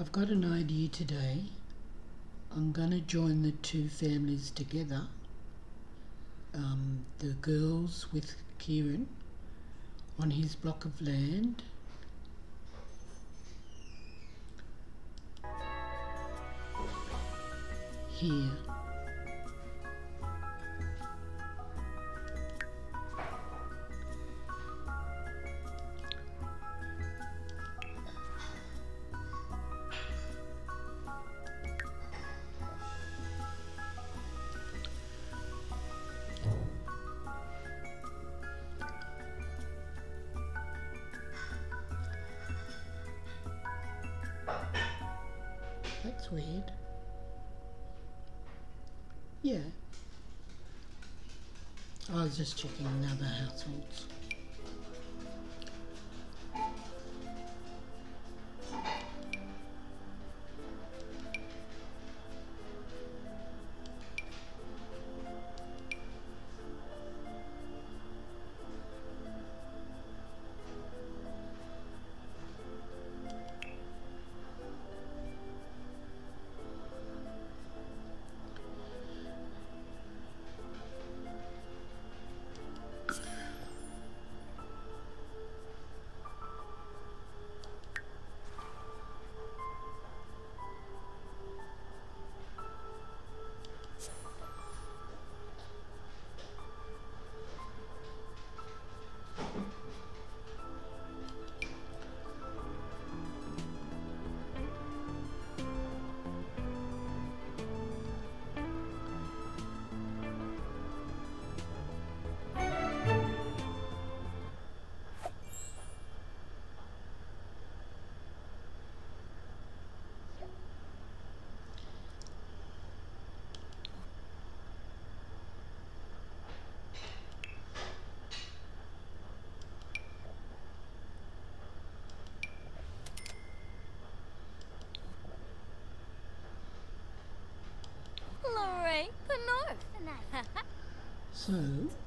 I've got an idea today. I'm going to join the two families together. Um, the girls with Kieran on his block of land. Here. Just checking in other households. So,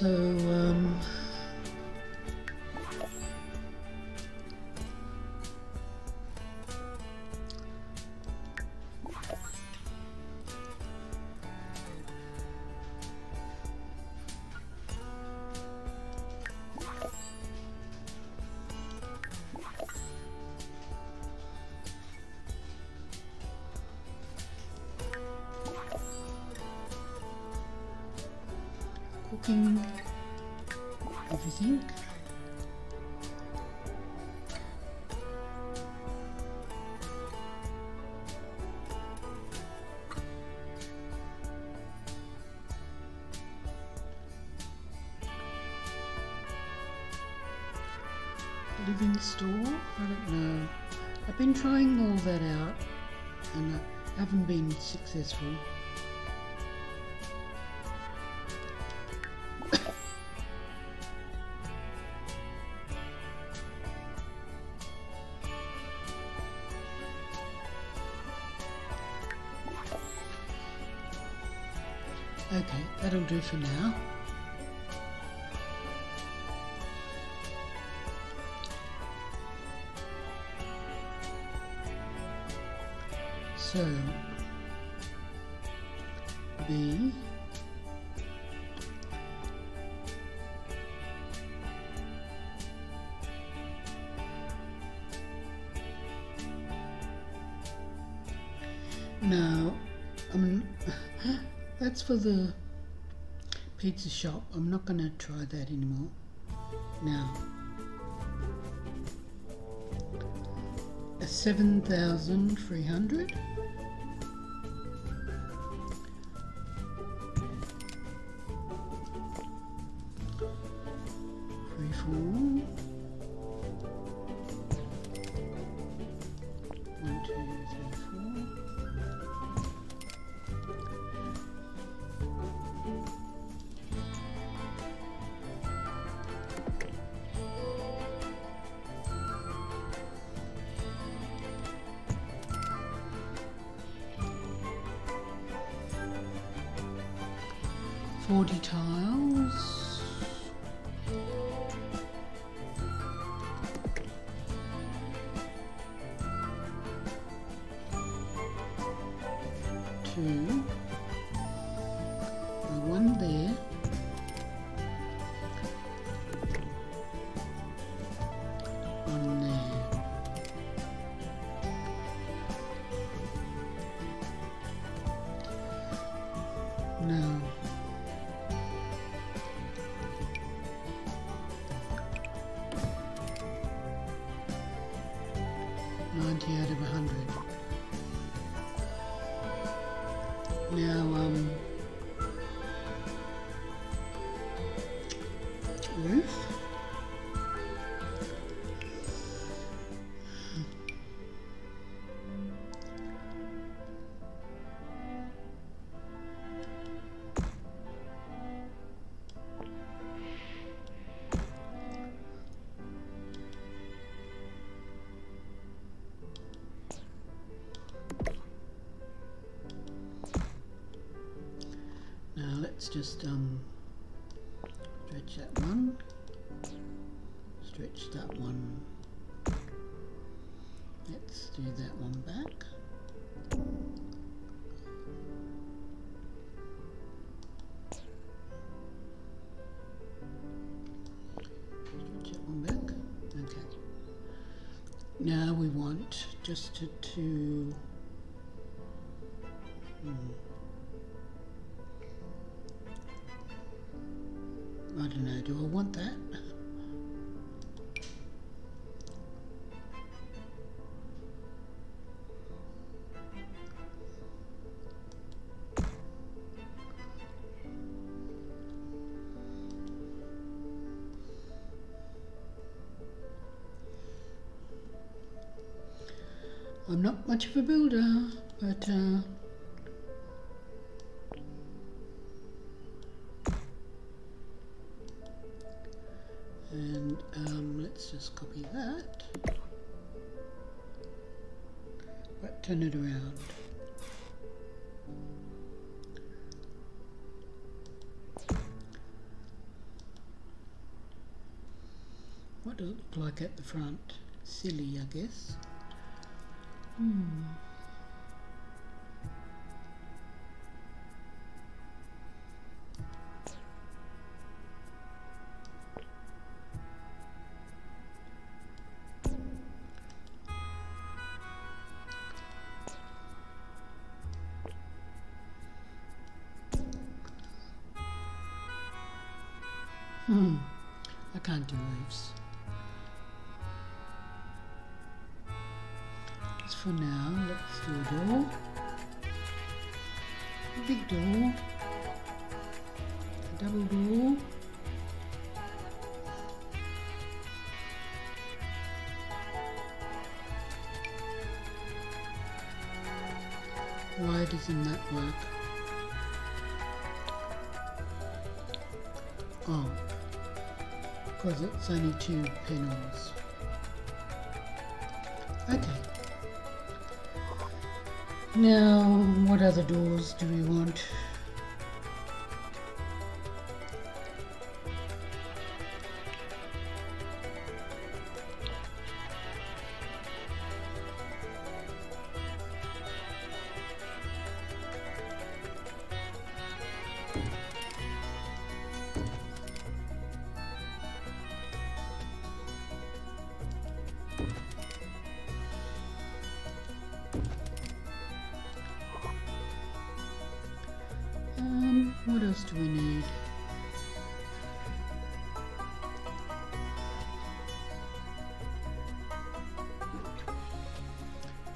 So, um, everything. Living store? I don't know. I've been trying all that out and I haven't been successful. for now. So B Now, um, that's for the pizza shop. I'm not going to try that anymore. Now, a 7,300. Let's do that one back. That one back. Okay. Now we want just to, to hmm. I don't know, do I want that? Much of a builder, but uh, Hmm. I can't do roofs. Just for now, let's do a door. A big door. A double door. Why doesn't that work? Oh, because it's only two panels. Okay. Now, what other doors do we want?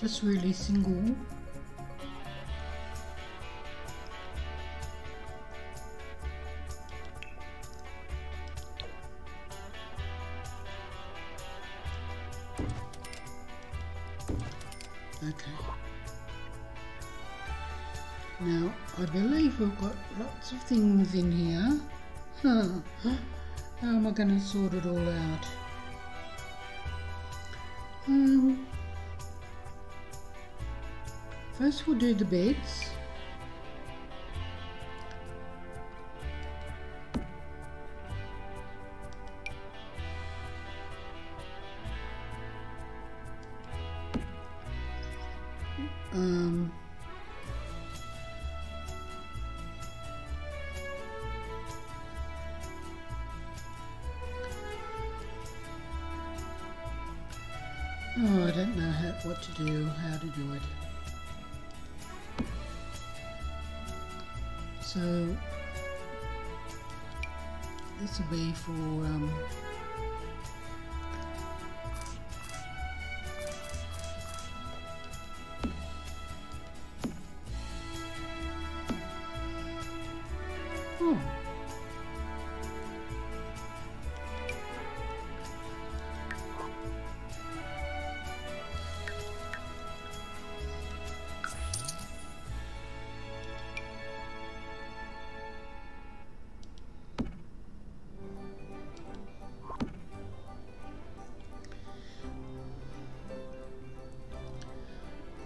Just really single Okay. Now, I believe we've got lots of things in here. How am I going to sort it all out? We'll do the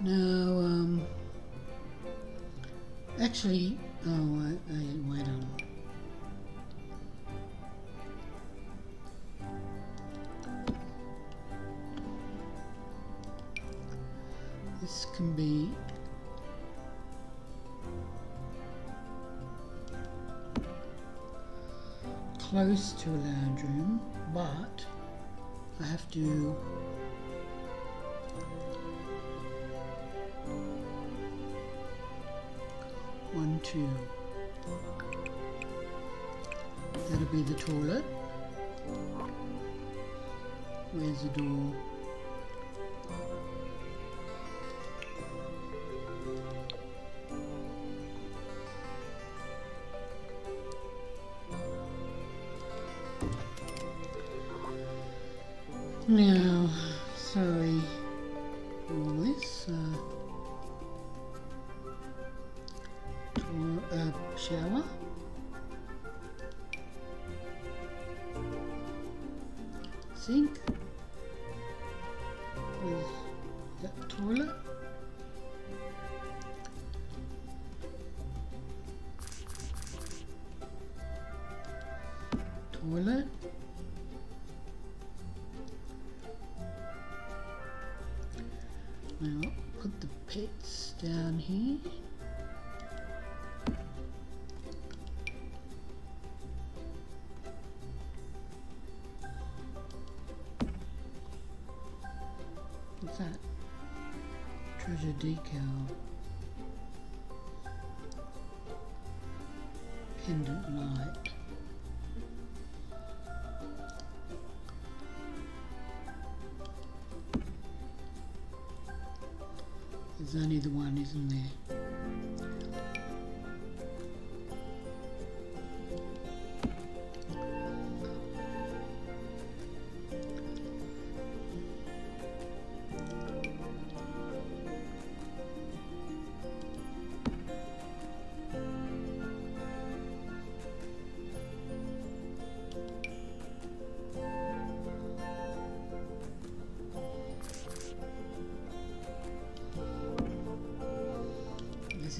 Now, um, actually, oh, I, I, wait on. This can be close to a lounge room, but I have to one, two. That'll be the toilet. Where's the door? There's only the one, isn't there?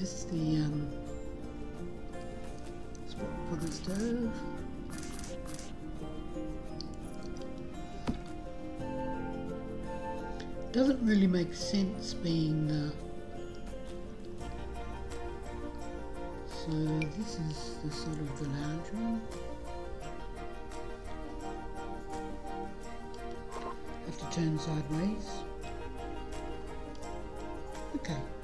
Is this the um, spot for the stove? Doesn't really make sense being. Uh, so this is the sort of the lounge room. Have to turn sideways. Okay.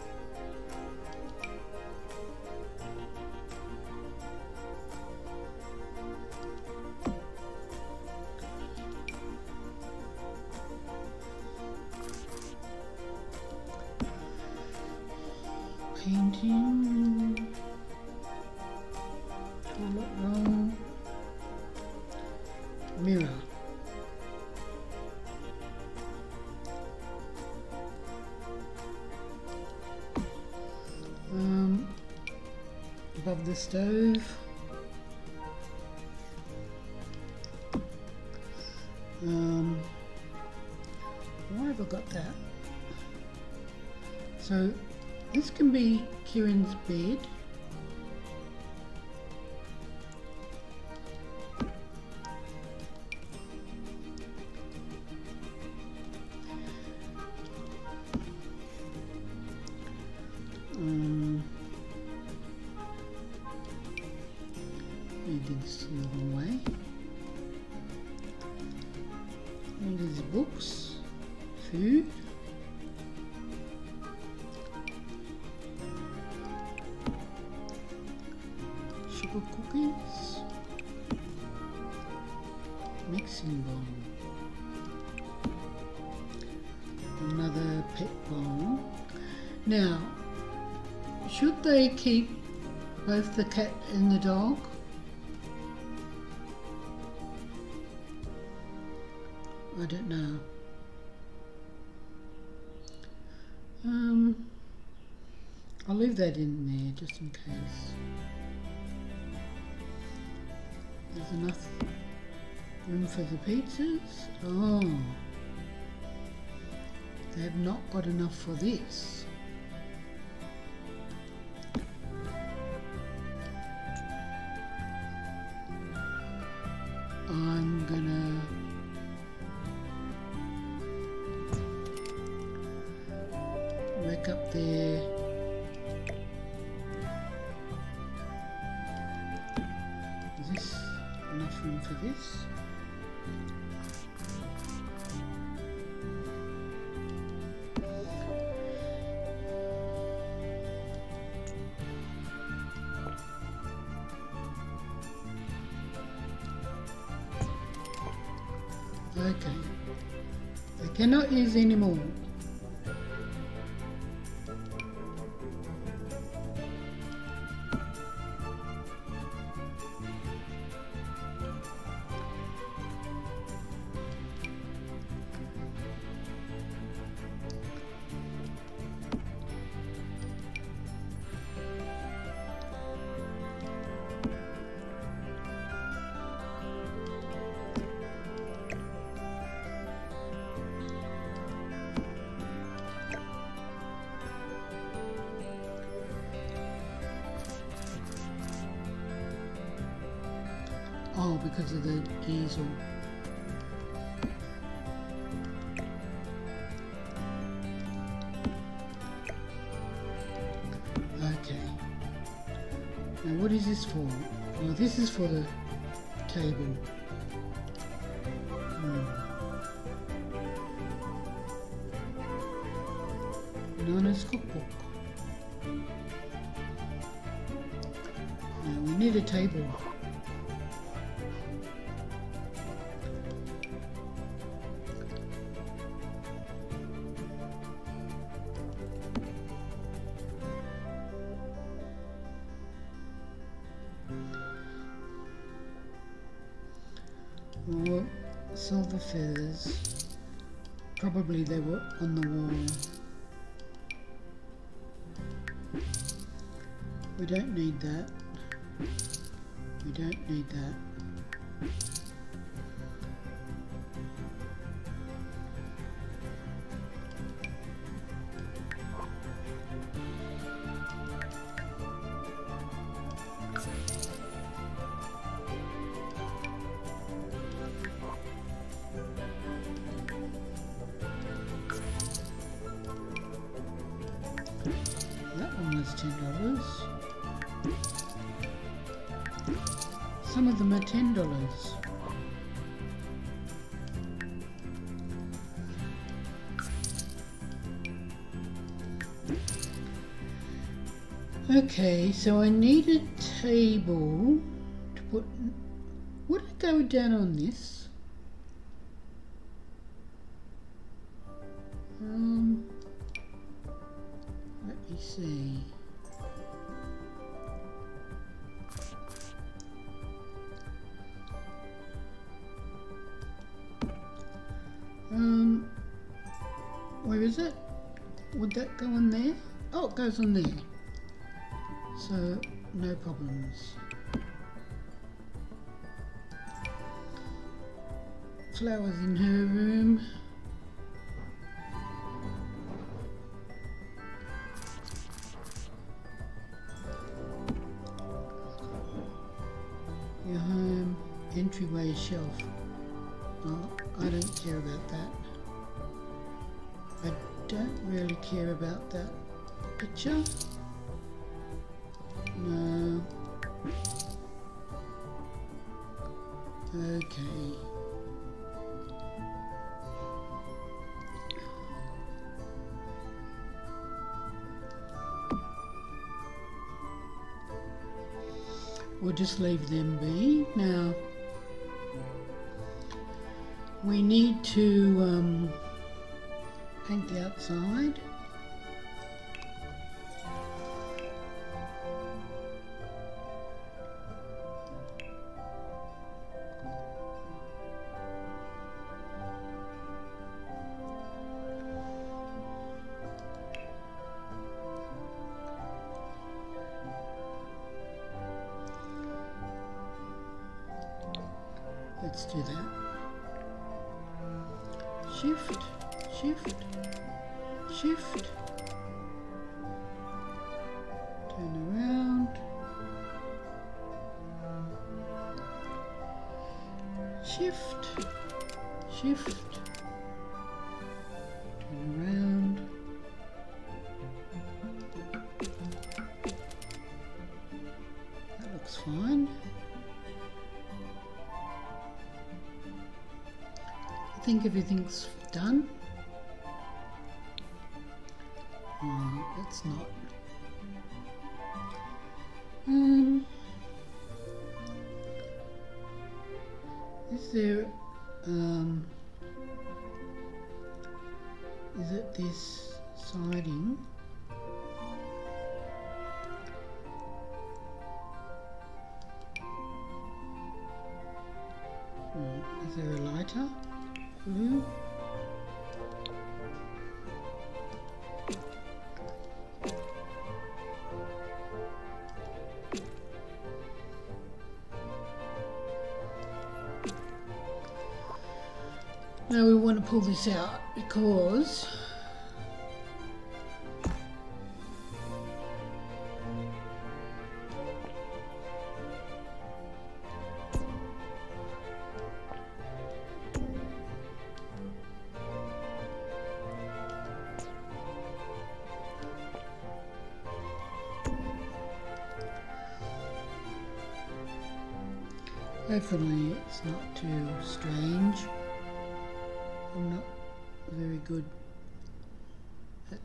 The cat and the dog? I don't know. Um, I'll leave that in there just in case. There's enough room for the pizzas. Oh, they have not got enough for this. Enough room for this? Okay. I cannot use any Cookbook. Now we need a table. Need that. We don't need that. $10. Okay, so I need a table to put... Would I go down on this? Goes on there. So, no problems. Flowers in her just leave them be. Now, we need to um, paint the outside. Think everything's done. No, it's not. Um, is there, um, is it this siding? Pull this out because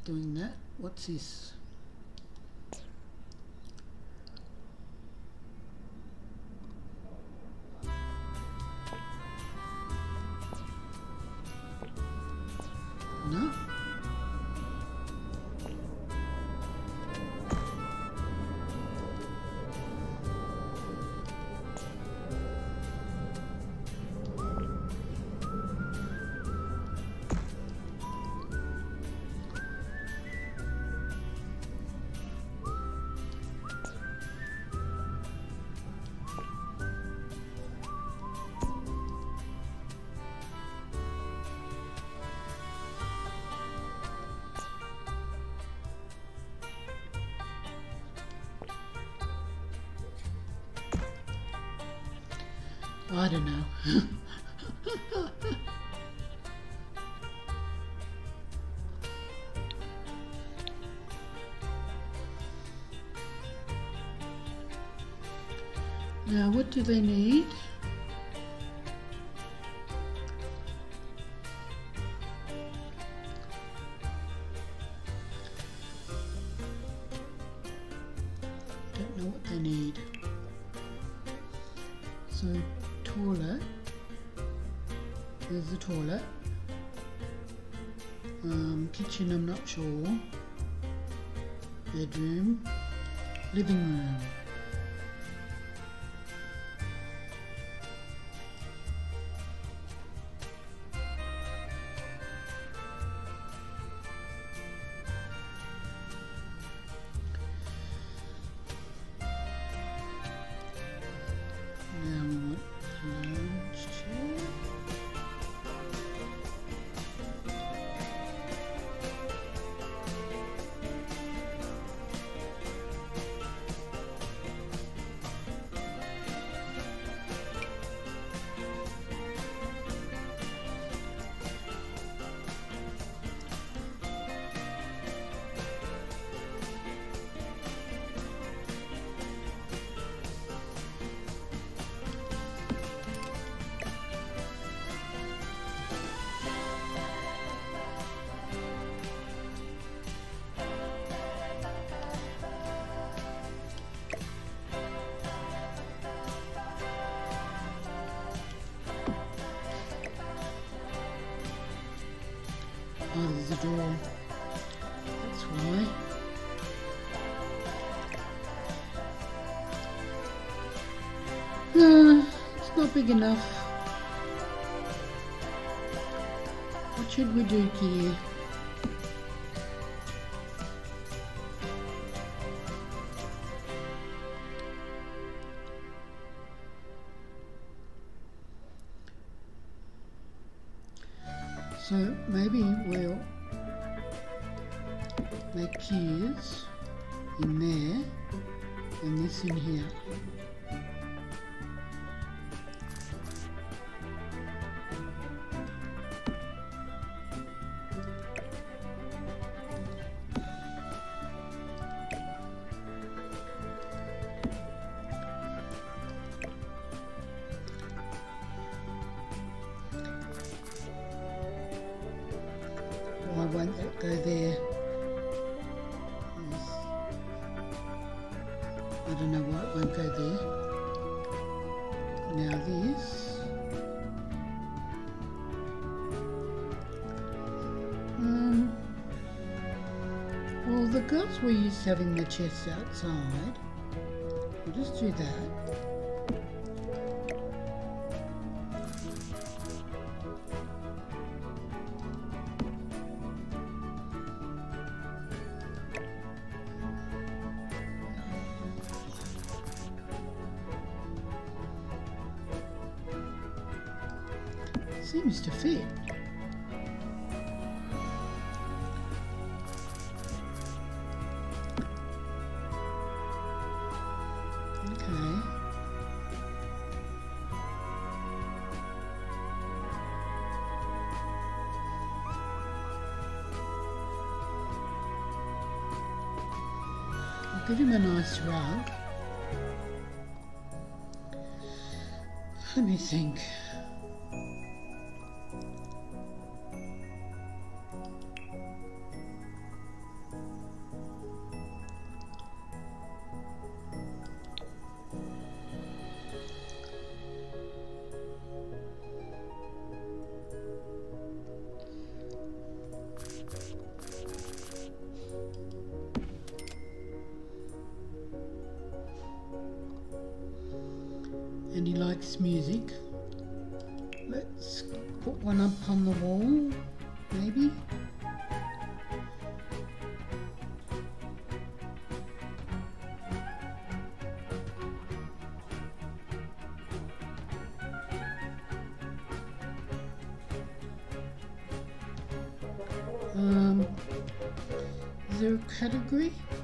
doing that. What's this? What do they need? Don't know what they need. So toilet. There's the toilet. Um, kitchen, I'm not sure. Bedroom. Living room. Enough. Don't know why it won't go there. Now this. Um, well, the girls were used to having the chests outside. We'll just do that.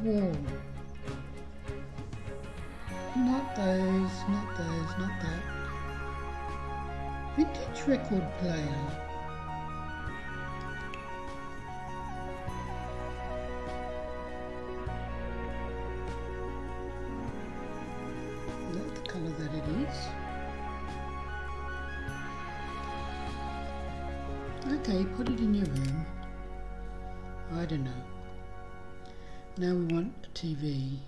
mundo. Now we want a TV.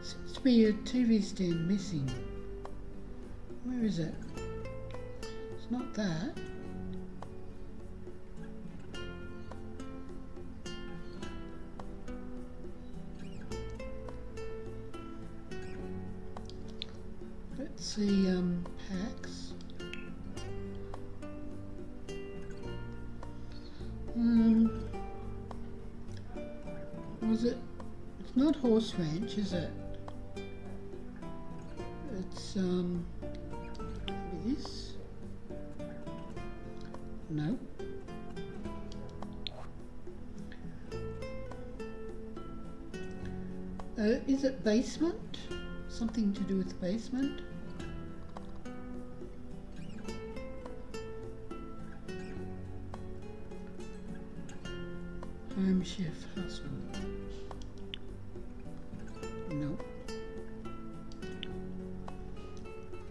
Seems to be a TV stand missing. Where is it? It's not that. See, um, packs. Hmm. Was it? It's not horse ranch, is it? It's um. Maybe this. No. Uh, is it basement? Something to do with basement? chef household. No.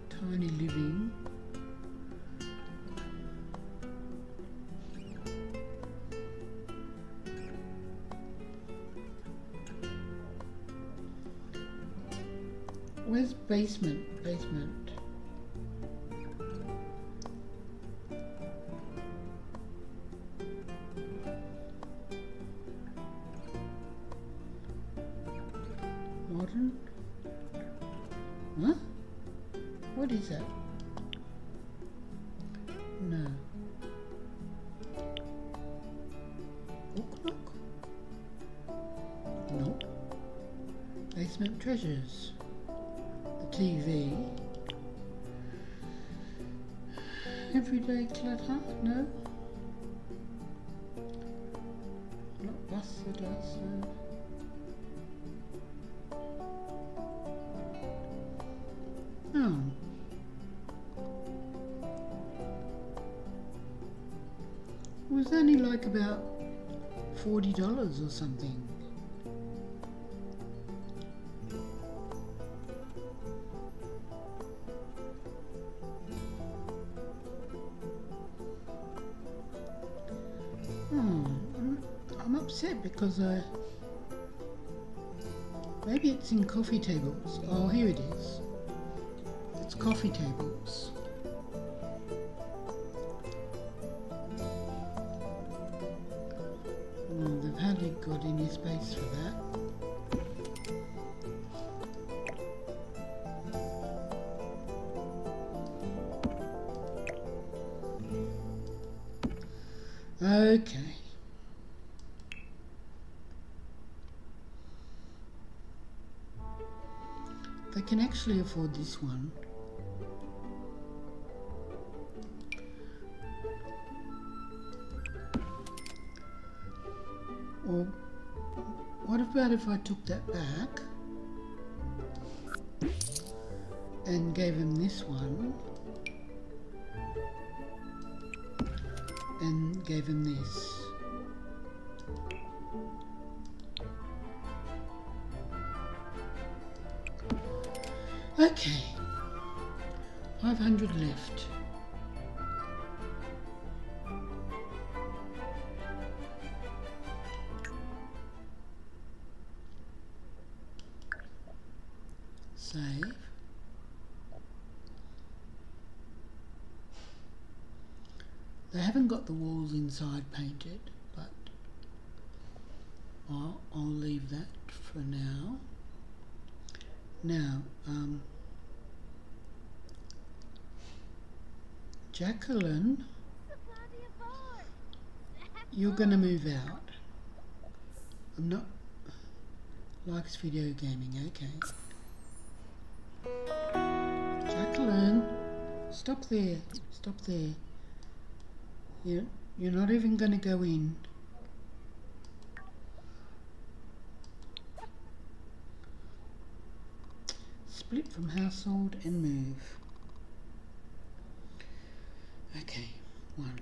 Tiny living. Where's basement? Basement. Like about forty dollars or something. Hmm, I'm upset because I. Maybe it's in coffee tables. Oh, here it is. It's coffee tables. This one. Or what about if I took that back and gave him this one and gave him this? Inside painted, but I'll, I'll leave that for now. Now, um, Jacqueline, you're going to move out. I'm not likes video gaming, okay. Jacqueline, stop there, stop there. You, you're not even going to go in. Split from household and move. Okay, one.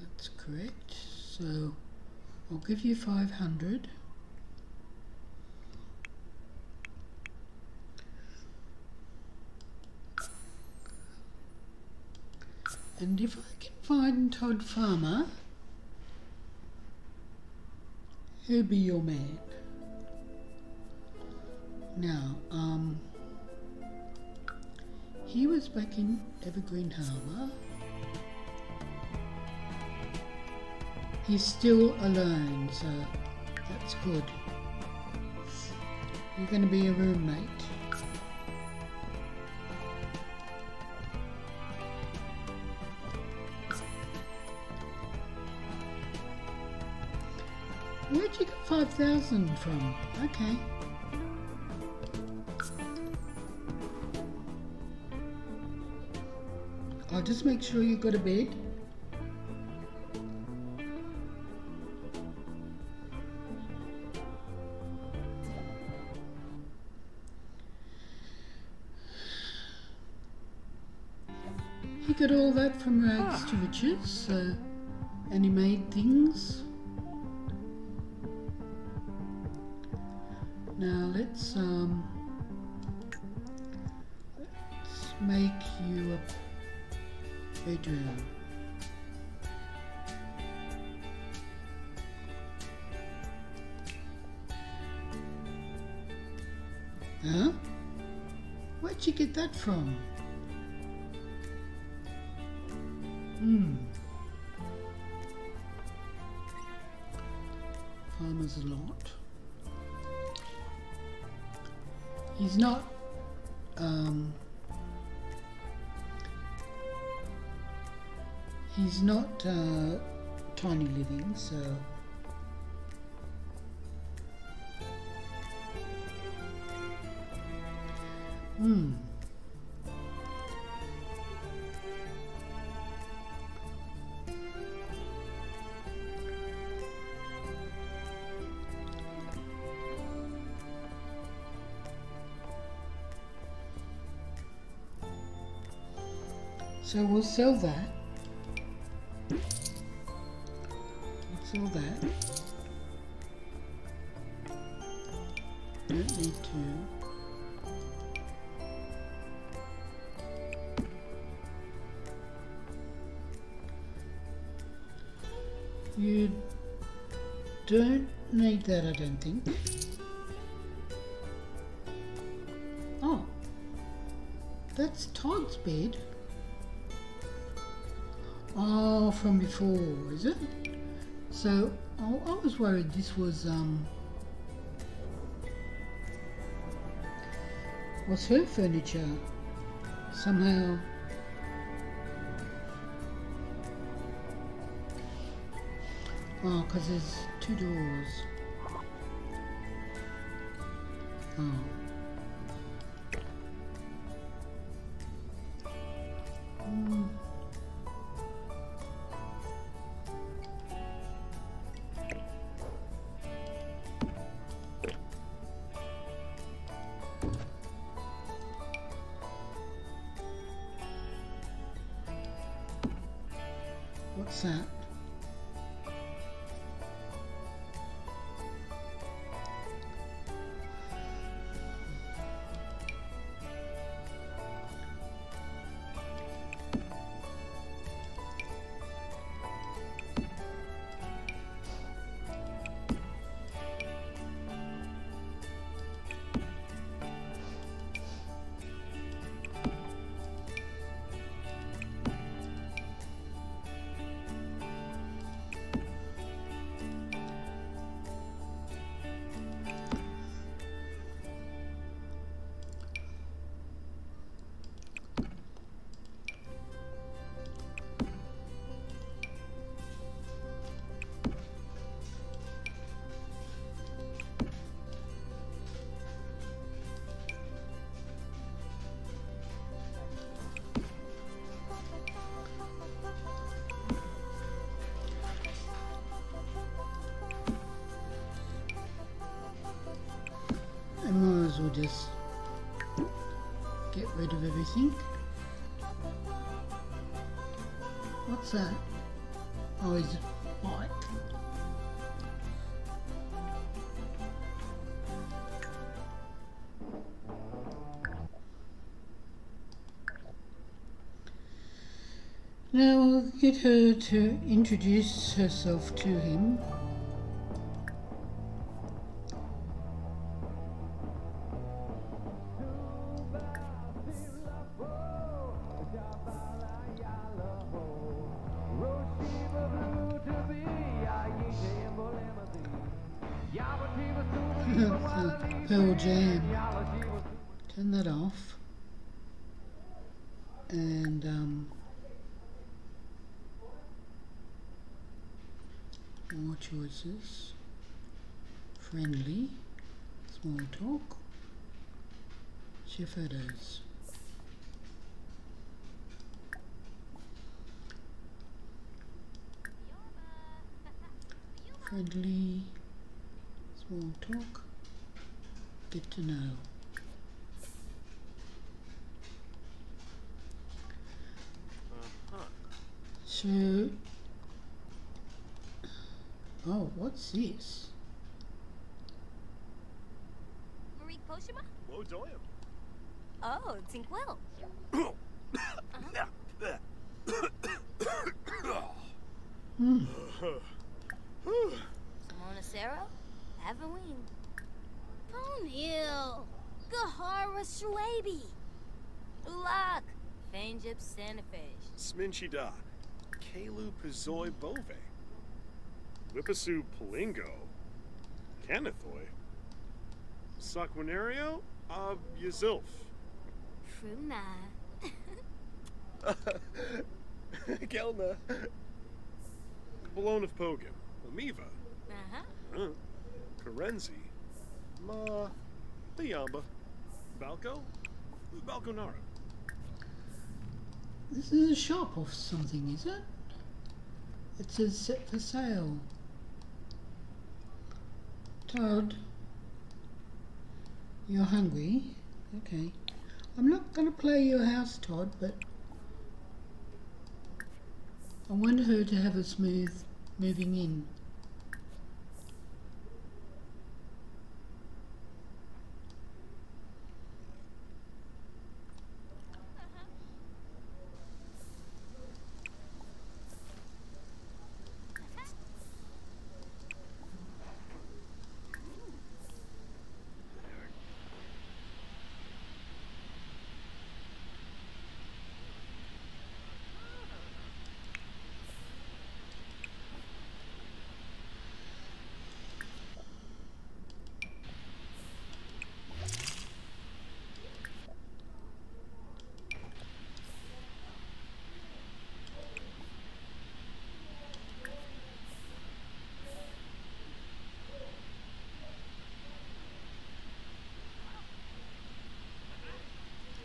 That's correct. So I'll give you 500. And if I can find Todd Farmer, he'll be your man. Now, um, he was back in Evergreen Harbour. He's still alone, so that's good. You're going to be a roommate. Where'd you get 5,000 from? Okay. I'll just make sure you got a bed. Got all that from rags to riches, so, and he made things. Now let's um, make you a bedroom. Huh? Where'd you get that from? Lot. He's not um, he's not uh, tiny living so hmm So we'll sell that. We'll sell that. Don't need to. You don't need that, I don't think. Oh, that's Todd's bed. Oh, from before, is it? So, I, I was worried this was, um, was her furniture somehow Oh, because there's two doors. Oh. What's that? Oh, his bike. Now we'll get her to introduce herself to him. Choices. Friendly. Small talk. Share photos. Friendly. Small talk. Get to know. Uh, so, oh, what's this? Marie Poshima? Wodoyam. Oh, think well. Hmm. Simona Sarah, Avawin. Ponil, Gahara Shwabi. Ulak, Fanjip Sanafej. Sminchida, Kalu Pizoi Bove, Wipasu Palingo, Canathoi, Saquinario of Yazilf, Truna. Gelna, Balone of Pogam, Amiva, Uh-huh. huh, Karenzi, Ma, Liamba, Balco, Balconara. This is a shop or something, is it? It says set for sale. Todd, you're hungry? Okay. I'm not going to play your house, Todd, but I want her to have a smooth moving in.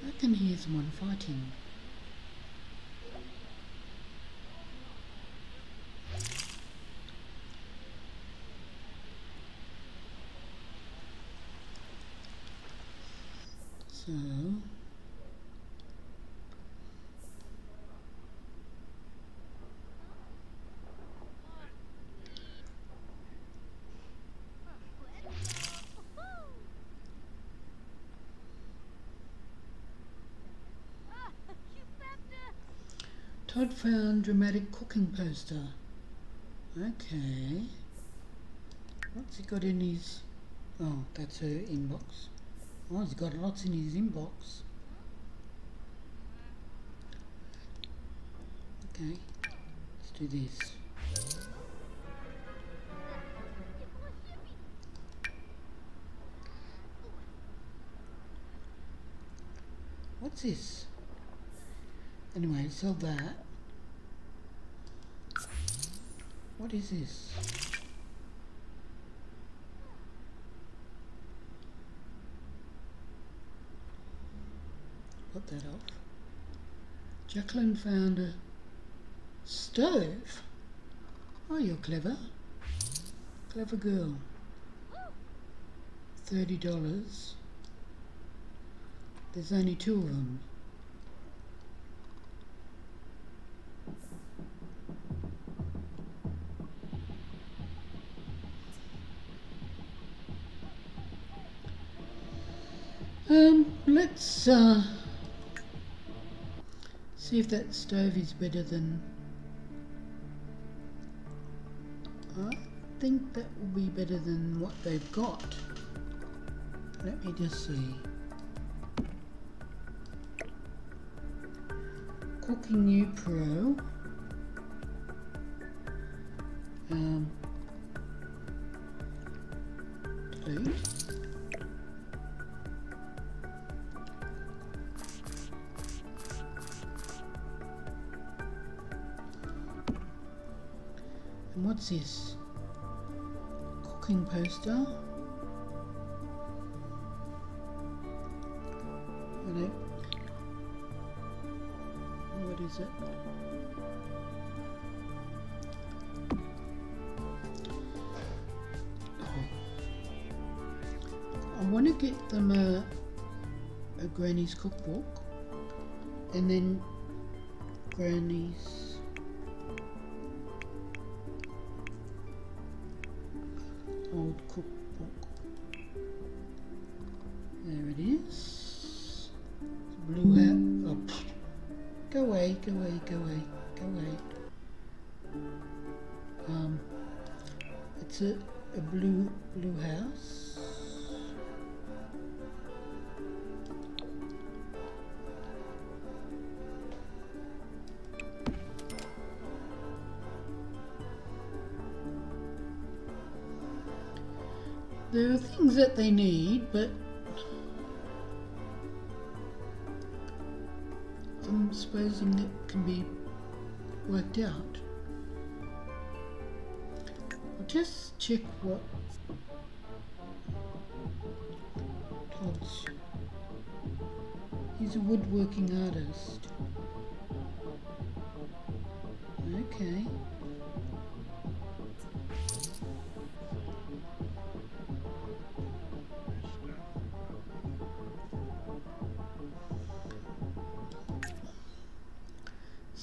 I someone fighting. So Todd found dramatic cooking poster. Okay. What's he got in his Oh, that's her inbox. Oh, he's got lots in his inbox. Okay, let's do this. What's this? Anyway, sell that. What is this? Put that off. Jacqueline found a stove. Oh, you're clever. Clever girl. Thirty dollars. There's only two of them. Um, let's uh, see if that stove is better than. I think that will be better than what they've got. Let me just see. Cooking New Pro. Um, what's this? Cooking poster. Don't- What is it? I want to get them a, a Granny's cookbook and then Granny's out. I'll just check what Todd's. He's a woodworking artist. Okay.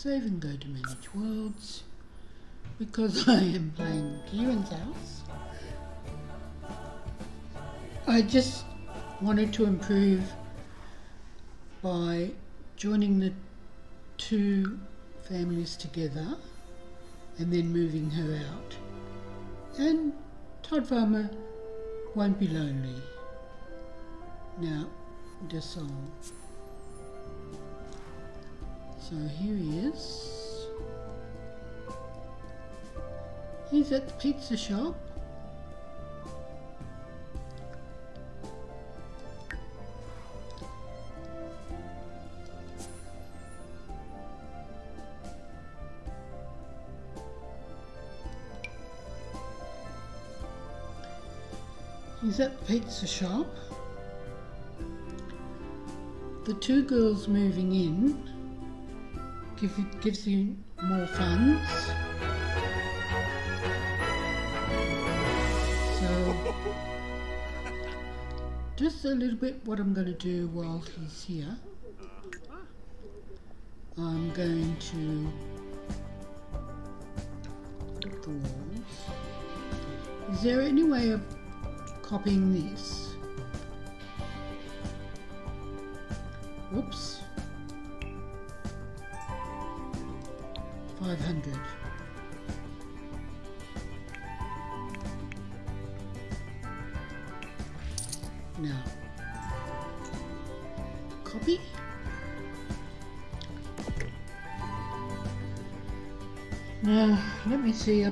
Save and go to manage worlds because I am playing Kieran's house. I just wanted to improve by joining the two families together and then moving her out. And Todd Farmer won't be lonely. Now, Desol. So here he is. He's at the pizza shop. He's at the pizza shop. The two girls moving in give gives you more funds. So, just a little bit what I'm going to do while he's here. I'm going to the walls. Is there any way of copying this?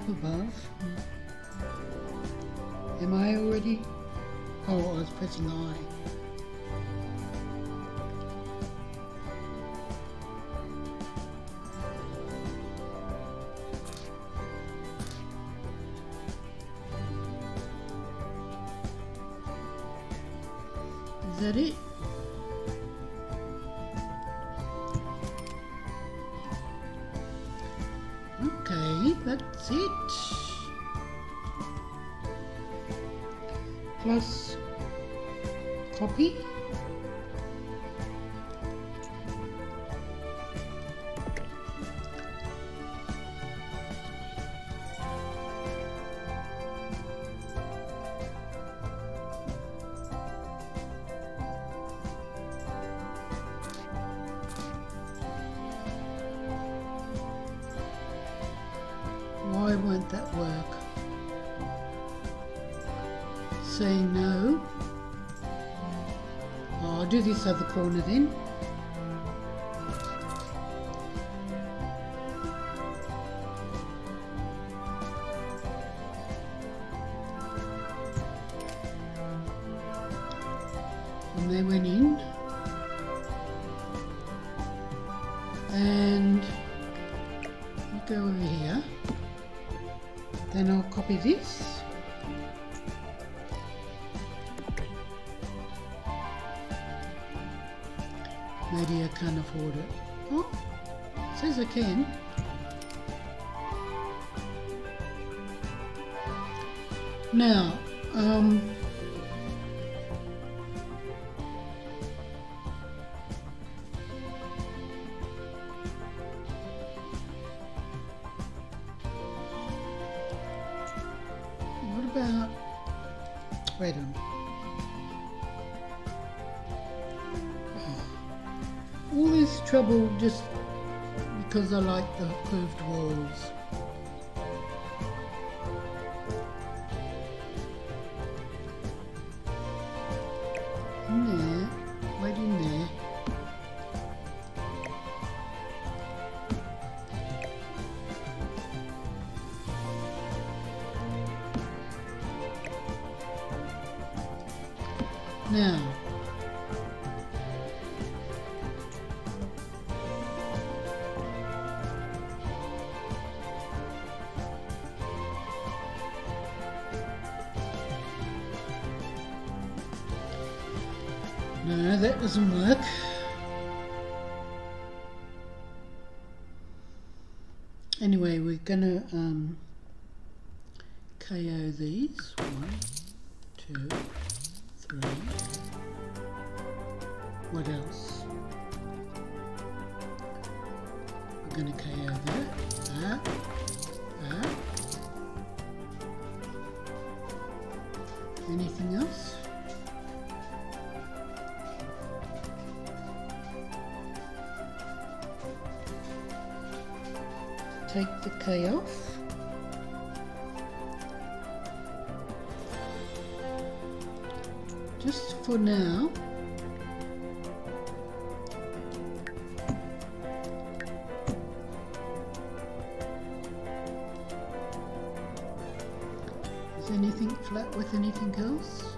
Me won't that work? Say no. I'll do this other corner then. gonna um, take the key off. Just for now. Is anything flat with anything else?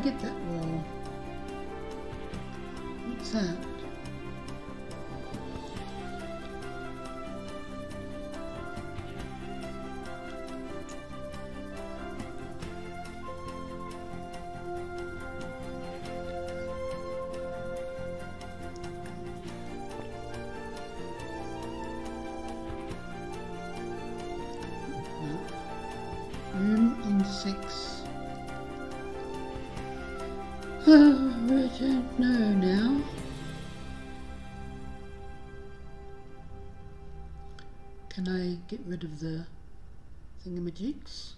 get that? I don't know now. Can I get rid of the thingamajigs?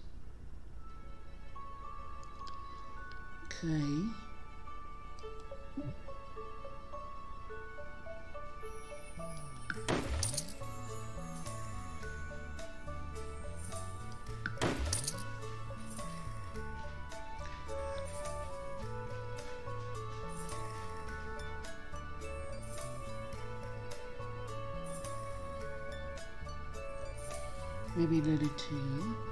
baby little tea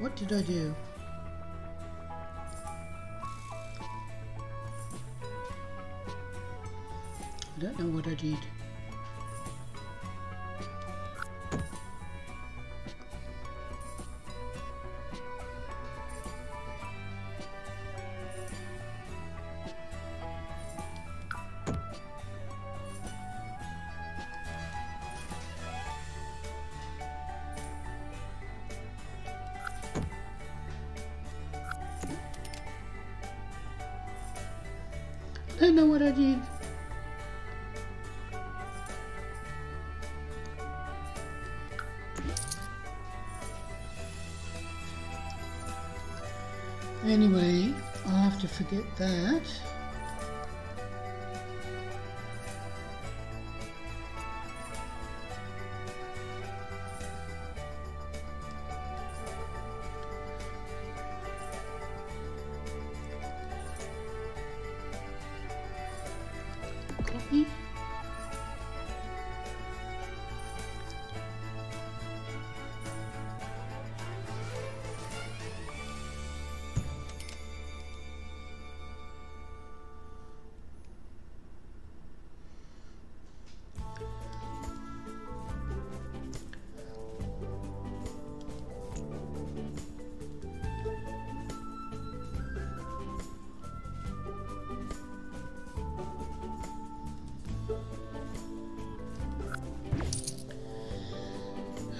what did I do? I don't know what I did. Don't know what I did. Anyway, I'll have to forget that.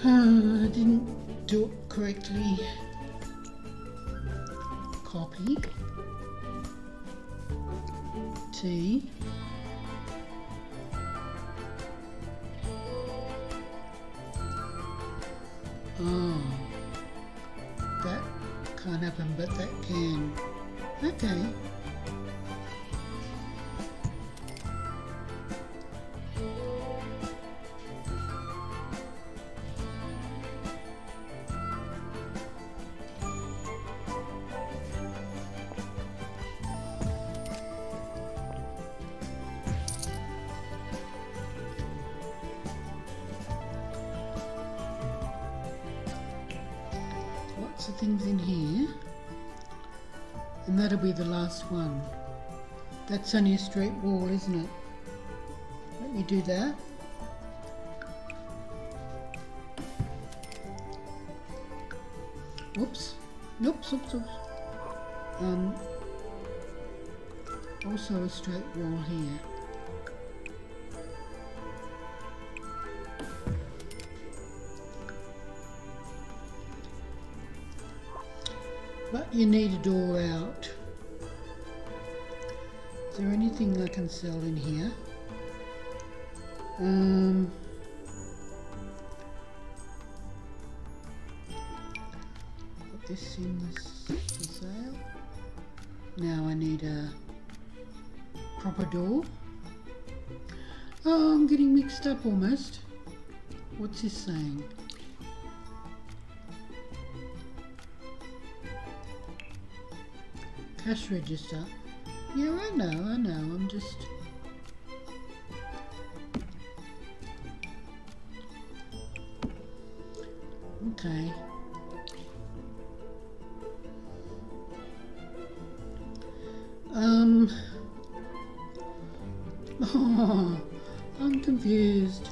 Uh, I didn't do it correctly. Things in here. And that'll be the last one. That's only a straight wall, isn't it? Let me do that. Whoops. Nope, oops, oops. Um, also a straight wall here. You need a door out. Is there anything I can sell in here? Um, put this in for sale. Now I need a proper door. Oh, I'm getting mixed up almost. What's this saying? Cash register. Yeah, I know, I know. I'm just. Okay. Um. Oh, I'm confused.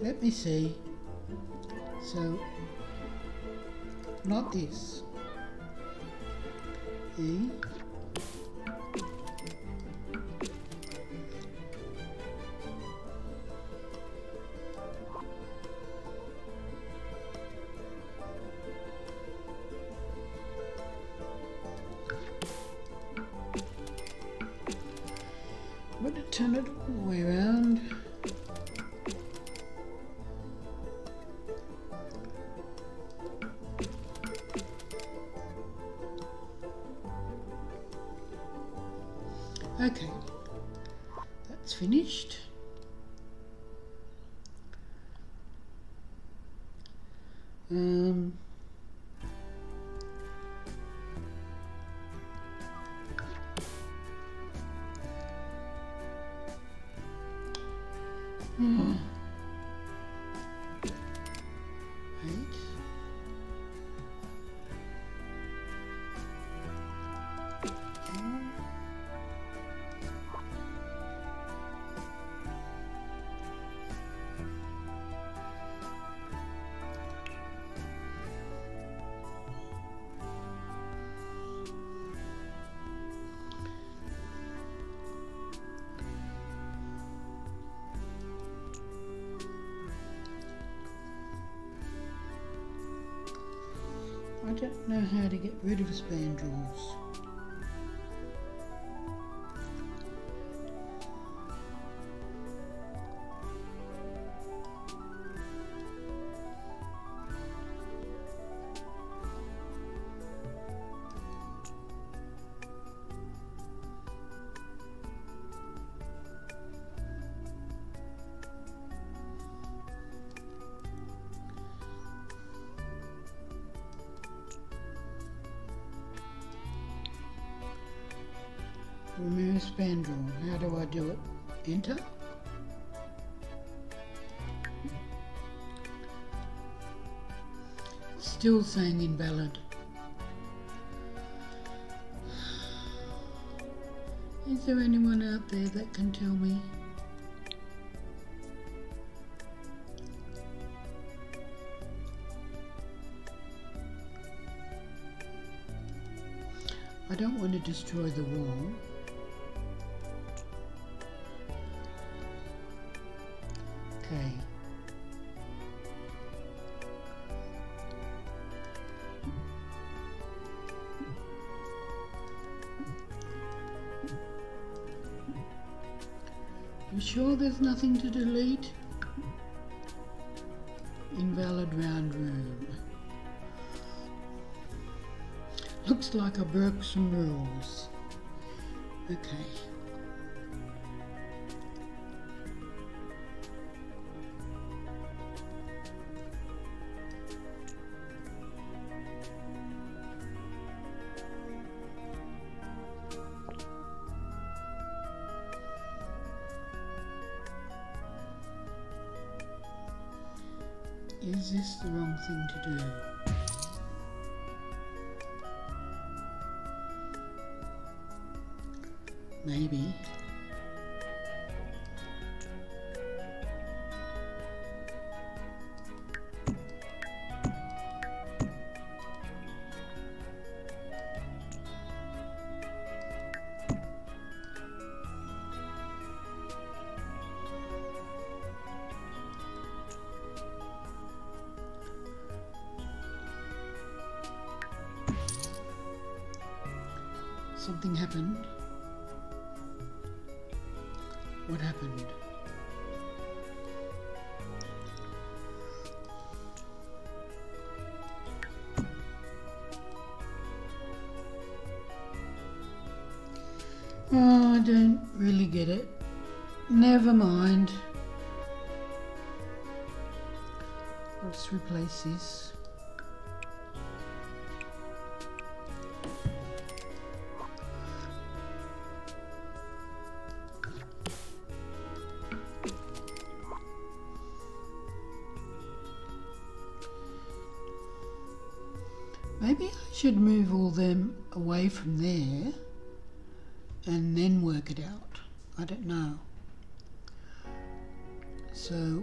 Let me see. So, not this. 诶 don't know how to get rid of spandrels. Still saying invalid. Is there anyone out there that can tell me? I don't want to destroy the wall. Sure there's nothing to delete? Invalid round room. Looks like I broke some rules. Okay. To do? Maybe. Something happened. What happened? Oh, I don't really get it. Never mind. Let's replace this. From there and then work it out. I don't know. So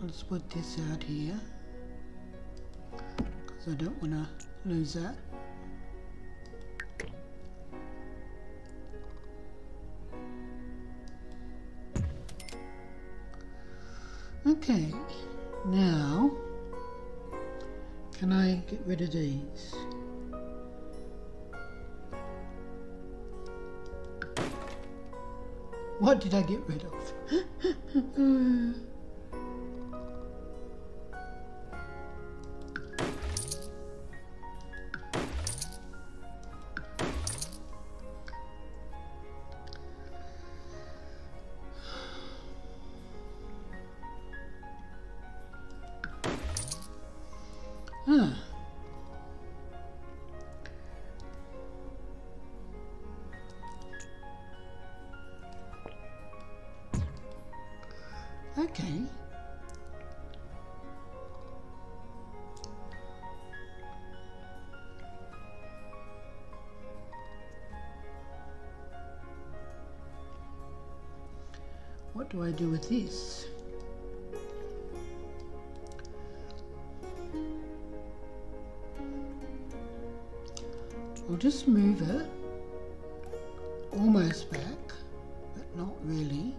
let's put this out here because I don't want to lose that. What did I get rid of? Hmm. I do with this? I'll just move it almost back, but not really.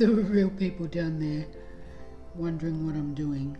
There were real people down there wondering what I'm doing.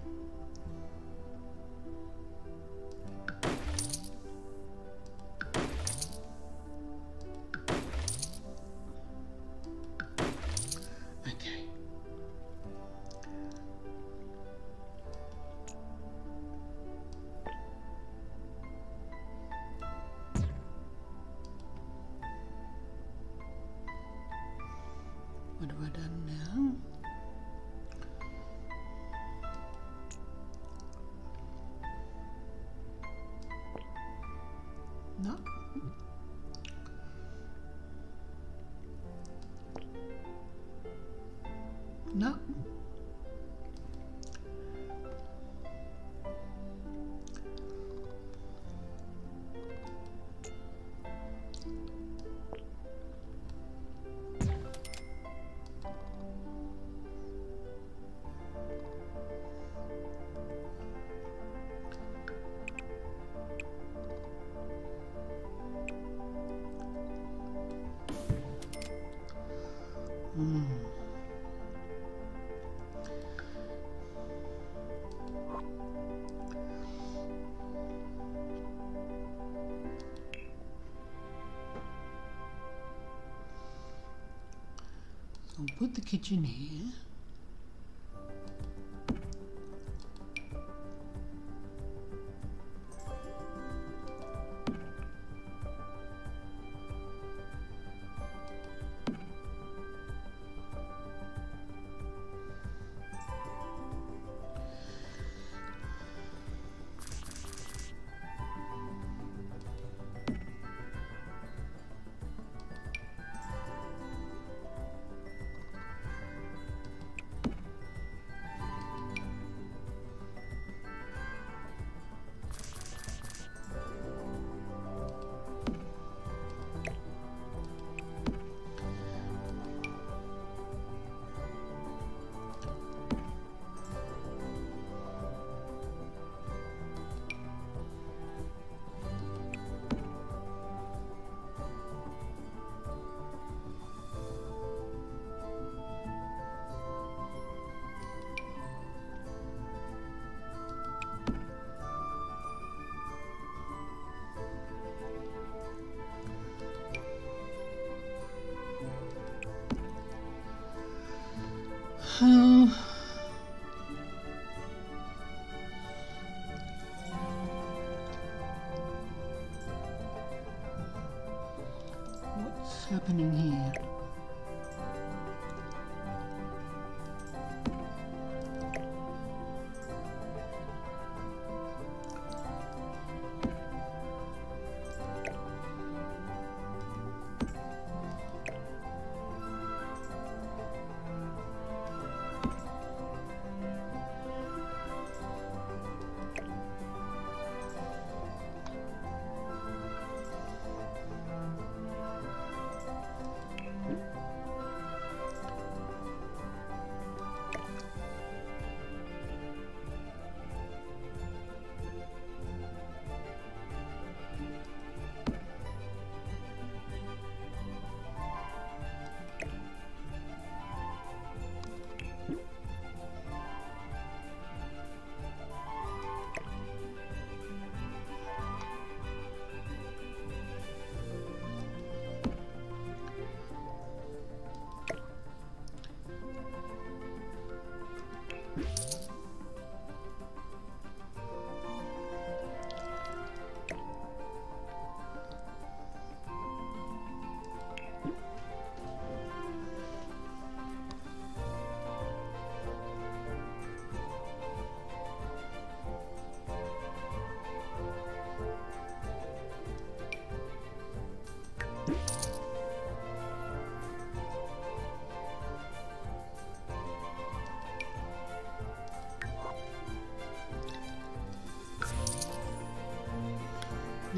Put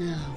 Now,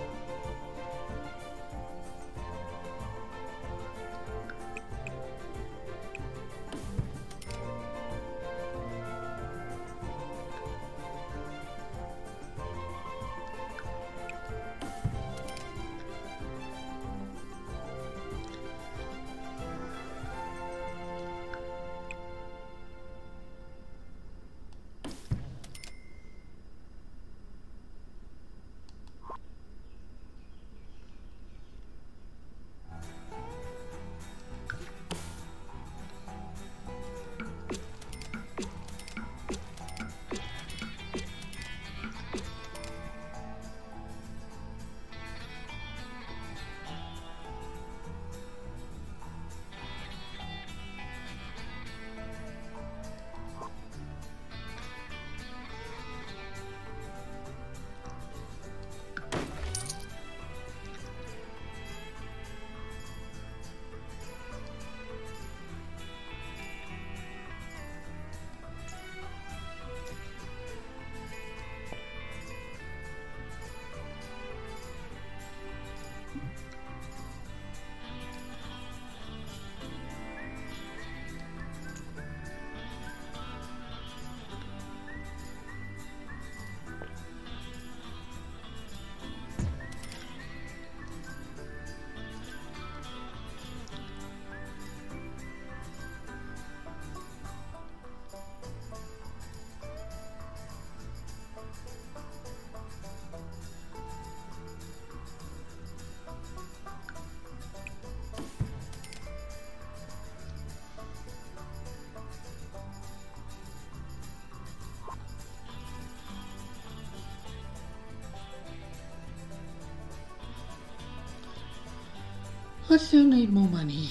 I still need more money.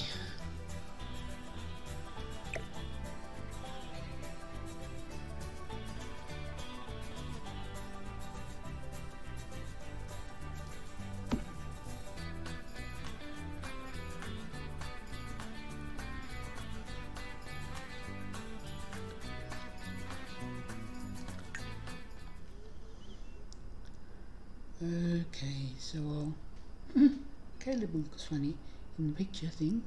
Funny in the picture thing.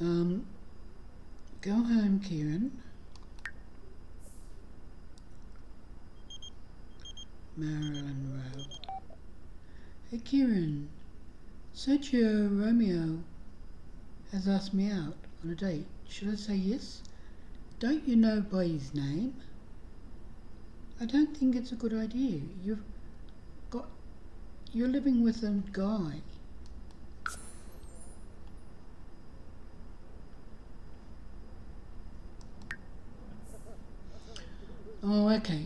Um, go home, Kieran. Marilyn Rowe. Hey, Kieran. Sergio Romeo has asked me out on a date. Should I say yes? Don't you know by his name? I don't think it's a good idea. You've got you're living with a guy. Oh, okay.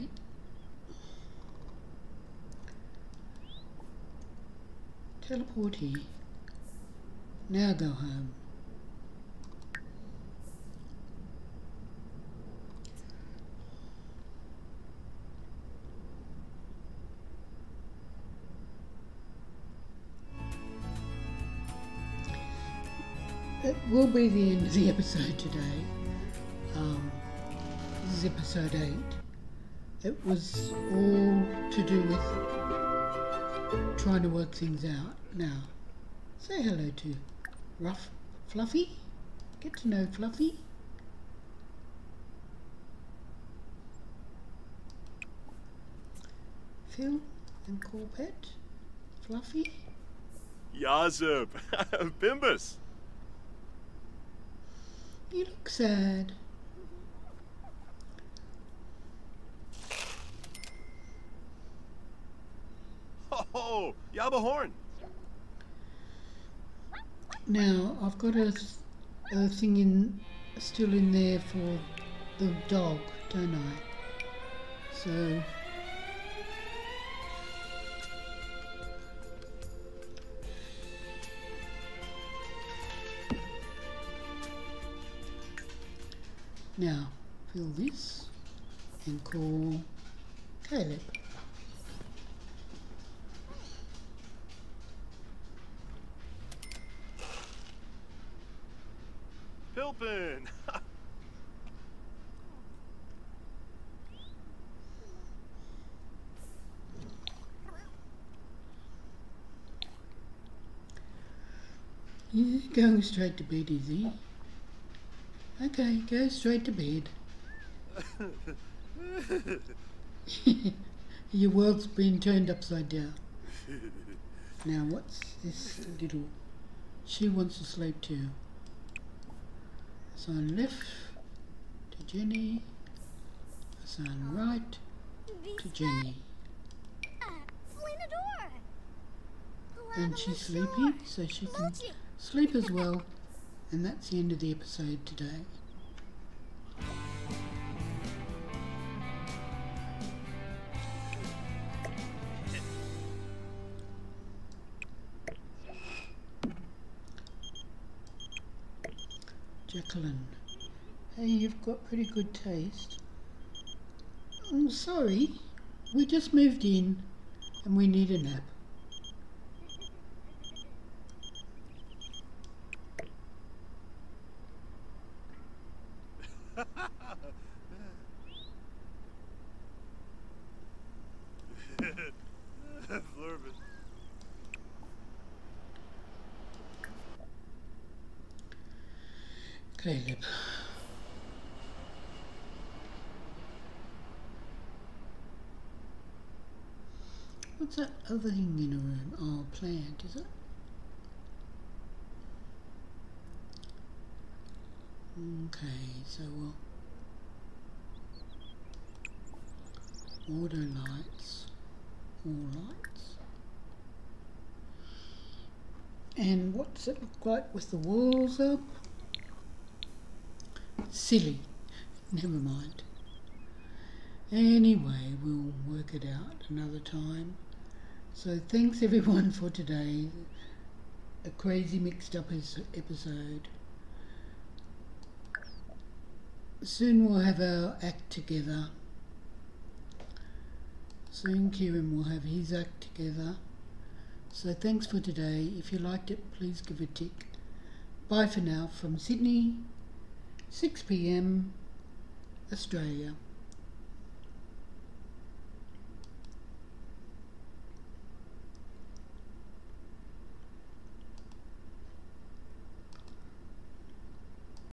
Teleporty. Now go home. It will be the end of the episode today. Um, this is episode 8. It was all to do with trying to work things out. Now, say hello to Ruff Fluffy. Get to know Fluffy. Phil and Corbett. Fluffy. Yazub. Bimbus. You look sad. Yabba Horn. Now I've got a, a thing in still in there for the dog, don't I? So now fill this and call Caleb. Pilpin. He's going straight to bed, is he? Okay, go straight to bed. Your world's been turned upside down. Now, what's this little. She wants to sleep too. Sign left to Jenny. Sign right to Jenny. And she's sleepy, so she can sleep as well. And that's the end of the episode today. Jacqueline. Hey, you've got pretty good taste. I'm sorry, we just moved in and we need a nap. Flurbin. Caleb. Thing in a room? Oh, a plant, is it? Okay, so we'll auto lights, all lights. And what's it look like with the walls up? Silly. Never mind. Anyway, we'll work it out another time. So thanks everyone for today. A crazy mixed up episode. Soon we'll have our act together. Soon Kieran will have his act together. So thanks for today. If you liked it, please give a tick. Bye for now from Sydney, 6 pm, Australia.